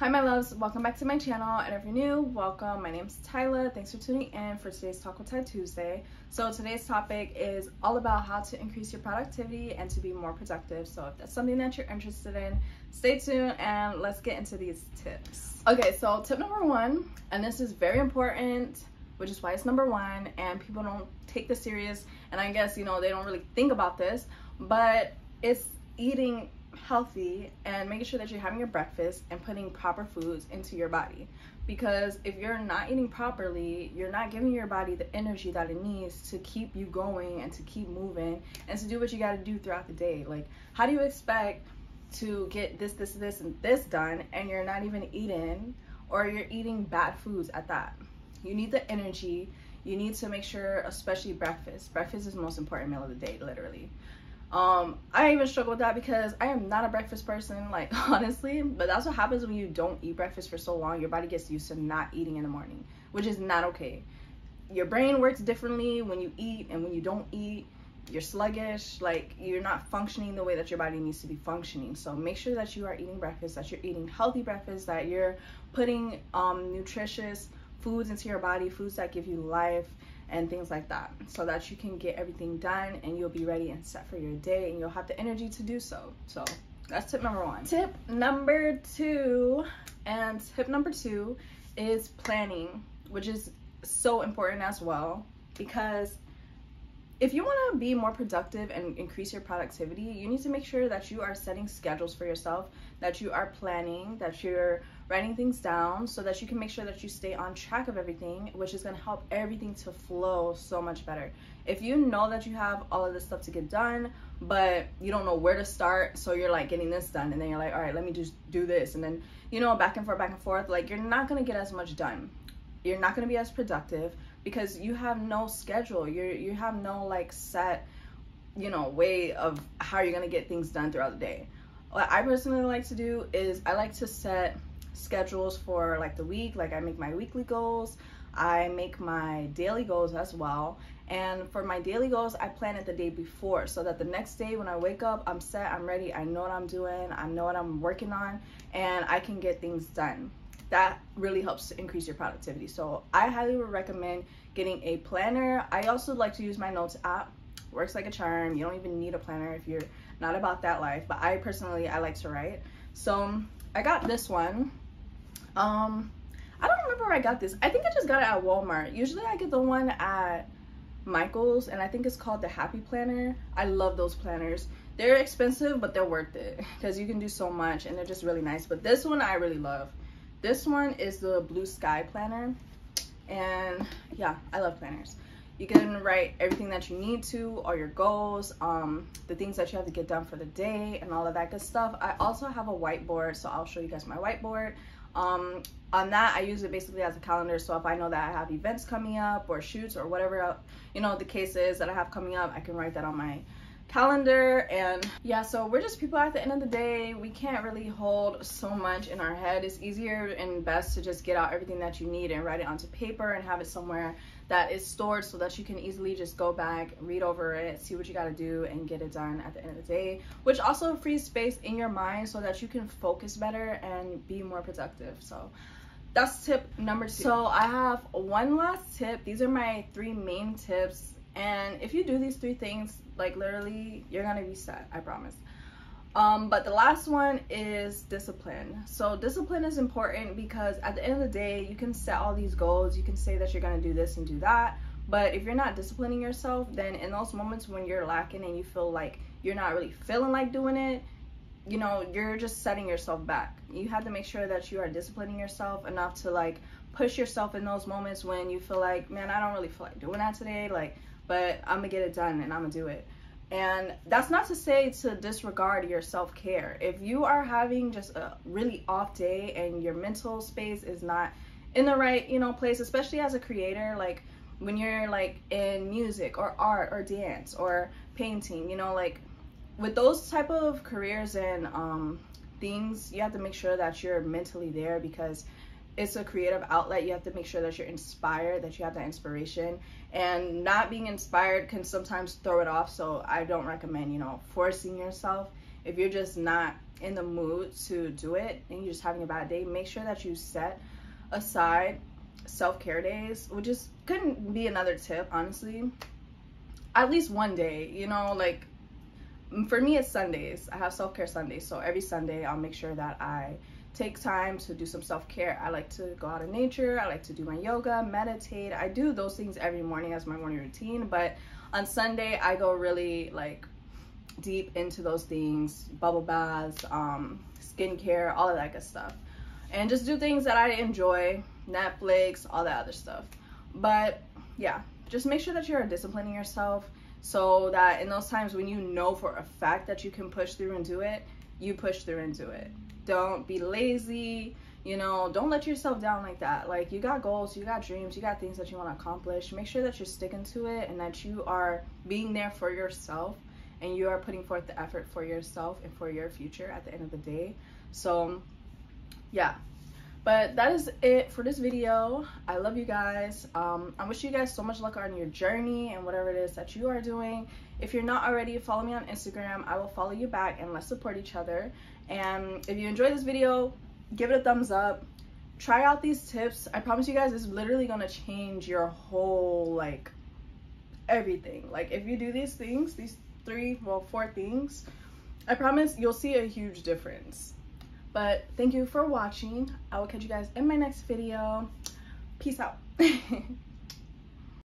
Hi my loves, welcome back to my channel and if you're new, welcome. My name's Tyla. Thanks for tuning in for today's Talk with Tyy Tuesday. So today's topic is all about how to increase your productivity and to be more productive. So if that's something that you're interested in, stay tuned and let's get into these tips. Okay, so tip number one, and this is very important, which is why it's number one and people don't take this serious and I guess, you know, they don't really think about this, but it's eating healthy and making sure that you're having your breakfast and putting proper foods into your body. Because if you're not eating properly you're not giving your body the energy that it needs to keep you going and to keep moving and to do what you got to do throughout the day. Like how do you expect to get this this this and this done and you're not even eating or you're eating bad foods at that? You need the energy. You need to make sure especially breakfast. Breakfast is the most important meal of the day literally um, I even struggle with that because I am not a breakfast person, like honestly. But that's what happens when you don't eat breakfast for so long. Your body gets used to not eating in the morning, which is not okay. Your brain works differently when you eat and when you don't eat. You're sluggish, like you're not functioning the way that your body needs to be functioning. So make sure that you are eating breakfast, that you're eating healthy breakfast, that you're putting um, nutritious foods into your body, foods that give you life, and things like that so that you can get everything done and you'll be ready and set for your day and you'll have the energy to do so. So that's tip number one. Tip number two and tip number two is planning which is so important as well because if you want to be more productive and increase your productivity, you need to make sure that you are setting schedules for yourself, that you are planning, that you're writing things down so that you can make sure that you stay on track of everything, which is going to help everything to flow so much better. If you know that you have all of this stuff to get done, but you don't know where to start, so you're like getting this done, and then you're like, all right, let me just do this, and then you know, back and forth, back and forth, like you're not going to get as much done. You're not going to be as productive because you have no schedule. You you have no like set, you know, way of how you're gonna get things done throughout the day. What I personally like to do is I like to set schedules for like the week. Like I make my weekly goals. I make my daily goals as well. And for my daily goals, I plan it the day before so that the next day when I wake up, I'm set, I'm ready, I know what I'm doing, I know what I'm working on, and I can get things done that really helps to increase your productivity. So I highly would recommend getting a planner. I also like to use my notes app. Works like a charm. You don't even need a planner if you're not about that life. But I personally, I like to write. So I got this one. Um, I don't remember where I got this. I think I just got it at Walmart. Usually I get the one at Michael's and I think it's called the Happy Planner. I love those planners. They're expensive, but they're worth it because you can do so much and they're just really nice. But this one I really love. This one is the Blue Sky Planner. And yeah, I love planners. You can write everything that you need to, all your goals, um, the things that you have to get done for the day, and all of that good stuff. I also have a whiteboard, so I'll show you guys my whiteboard. Um, on that, I use it basically as a calendar. So if I know that I have events coming up or shoots or whatever, you know, the case is that I have coming up, I can write that on my calendar and yeah so we're just people at the end of the day. We can't really hold so much in our head. It's easier and best to just get out everything that you need and write it onto paper and have it somewhere that is stored so that you can easily just go back read over it see what you got to do and get it done at the end of the day which also frees space in your mind so that you can focus better and be more productive. So that's tip number two. So i have one last tip. These are my three main tips and if you do these three things like literally you're gonna be set i promise. Um, but the last one is discipline. So discipline is important because at the end of the day you can set all these goals. You can say that you're gonna do this and do that. But if you're not disciplining yourself then in those moments when you're lacking and you feel like you're not really feeling like doing it you know you're just setting yourself back. You have to make sure that you are disciplining yourself enough to like push yourself in those moments when you feel like man i don't really feel like doing that today. Like but I'm gonna get it done and I'm gonna do it. And that's not to say to disregard your self care. If you are having just a really off day and your mental space is not in the right, you know, place, especially as a creator, like when you're like in music or art or dance or painting, you know, like with those type of careers and um, things, you have to make sure that you're mentally there because it's a creative outlet. You have to make sure that you're inspired, that you have that inspiration. And not being inspired can sometimes throw it off. So I don't recommend, you know, forcing yourself if you're just not in the mood to do it and you're just having a bad day, make sure that you set aside self-care days, which is couldn't be another tip, honestly. At least one day, you know, like for me it's Sundays. I have self-care Sundays. So every Sunday I'll make sure that I take time to do some self-care. I like to go out in nature. I like to do my yoga, meditate. I do those things every morning as my morning routine, but on Sunday I go really like deep into those things, bubble baths, um, skincare, all of that good stuff. And just do things that I enjoy, Netflix, all that other stuff. But yeah, just make sure that you're disciplining yourself so that in those times when you know for a fact that you can push through and do it, you push through and do it. Don't be lazy, you know, don't let yourself down like that. Like you got goals, you got dreams, you got things that you want to accomplish. Make sure that you're sticking to it and that you are being there for yourself and you are putting forth the effort for yourself and for your future at the end of the day. So, yeah. But that is it for this video. I love you guys. Um, I wish you guys so much luck on your journey and whatever it is that you are doing. If you're not already, follow me on Instagram. I will follow you back and let's support each other. And if you enjoyed this video, give it a thumbs up. Try out these tips. I promise you guys, it's literally to change your whole, like, everything. Like, if you do these things, these three, well, four things, I promise you'll see a huge difference. But thank you for watching. I will catch you guys in my next video. Peace out.